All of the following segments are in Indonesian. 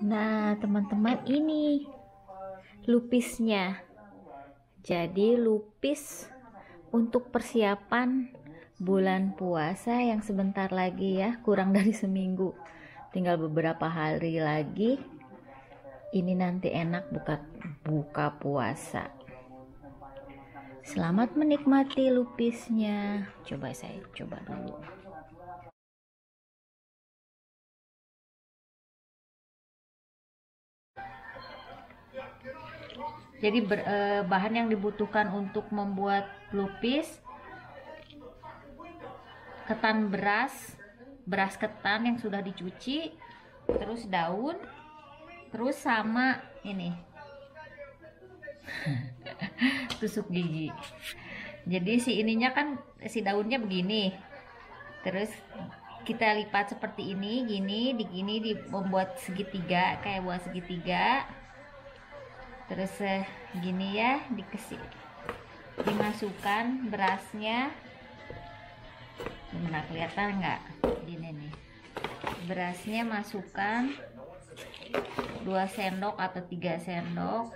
Nah, teman-teman ini lupisnya. Jadi lupis untuk persiapan bulan puasa yang sebentar lagi ya, kurang dari seminggu. Tinggal beberapa hari lagi. Ini nanti enak buka buka puasa. Selamat menikmati lupisnya. Coba saya coba dulu. Jadi ber, eh, bahan yang dibutuhkan untuk membuat lupis ketan beras, beras ketan yang sudah dicuci, terus daun, terus sama ini tusuk gigi. Jadi si ininya kan si daunnya begini. Terus kita lipat seperti ini, gini, di gini di segitiga kayak buat segitiga terus eh, gini ya dikasih dimasukkan berasnya. Gimana kelihatan nggak? Gini nih. Berasnya masukkan 2 sendok atau 3 sendok.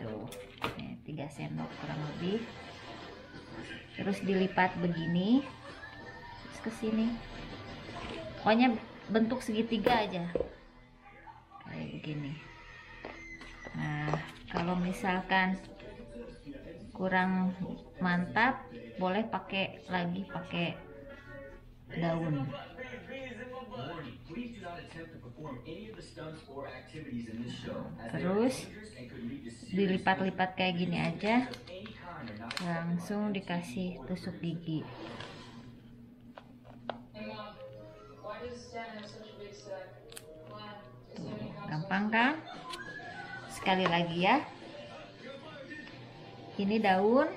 Tuh nih, 3 sendok kurang lebih. Terus dilipat begini. Terus ke sini pokoknya bentuk segitiga aja. Kayak begini. Nah, kalau misalkan kurang mantap, boleh pakai lagi pakai daun. Terus dilipat-lipat kayak gini aja. Langsung dikasih tusuk gigi. gampang kan? sekali lagi ya ini daun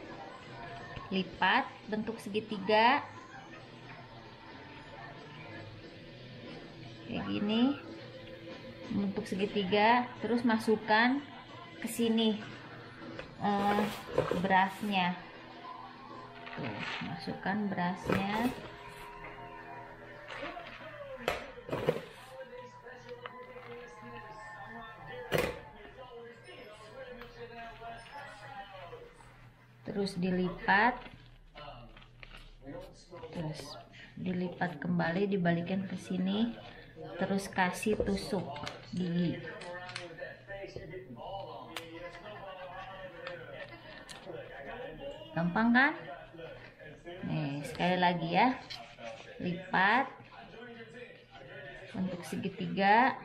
lipat bentuk segitiga. Kayak gini bentuk segitiga terus masukkan ke sini eh, berasnya. Tuh, masukkan berasnya terus dilipat. Terus dilipat kembali dibalikin ke sini. Terus kasih tusuk gigi. Gampang kan? Nih sekali lagi ya. Lipat. Untuk segitiga.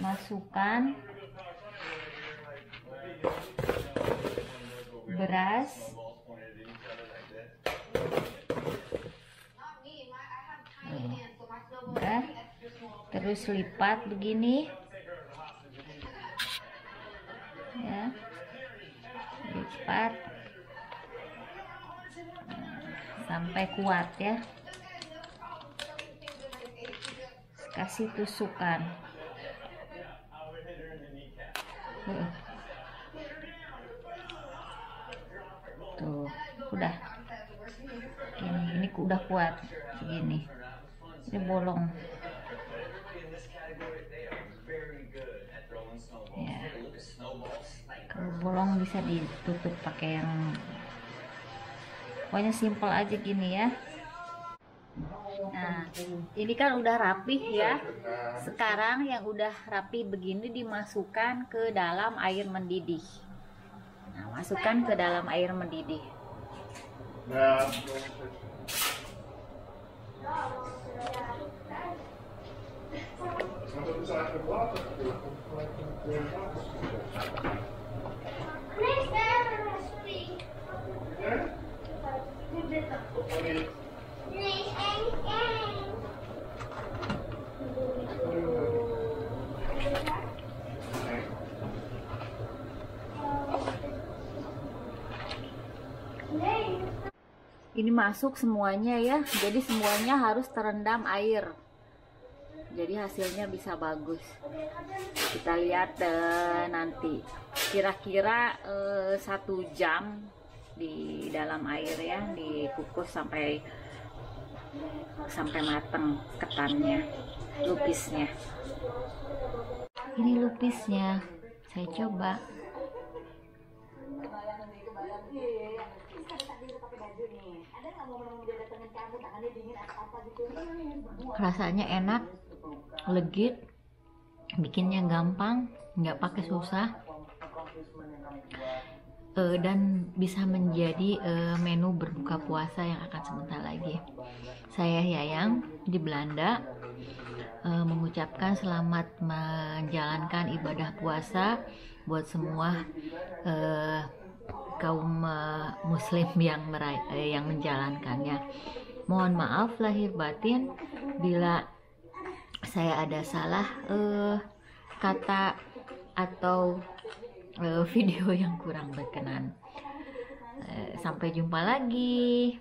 Masukkan beras. Udah. Terus lipat begini. Ya. Lipat. Sampai kuat ya. Kasih tusukan. Uh. Tuh udah. Ini ini udah kuat segini. Ini bolong. Ya. Kalau bolong bisa ditutup pakai yang pokoknya simple aja gini ya. Nah ini kan udah rapih ya. Sekarang yang udah rapi begini dimasukkan ke dalam air mendidih Nah, masukkan ke dalam air mendidih. Ini masuk semuanya ya. Jadi semuanya harus terendam air. Jadi hasilnya bisa bagus. Kita lihat uh, nanti. Kira-kira uh, satu jam di dalam air ya dikukus sampai sampai mateng ketannya lupisnya. Ini lupisnya. Saya coba rasanya enak legit bikinnya gampang nggak pakai susah. Uh, dan bisa menjadi uh, menu berbuka puasa yang akan sebentar lagi. Saya Yayang di Belanda uh, mengucapkan selamat menjalankan ibadah puasa buat semua uh, kaum uh, muslim yang merai uh, yang menjalankannya. Mohon maaf lahir batin bila saya ada salah uh, kata atau uh, video yang kurang berkenan. Uh, sampai jumpa lagi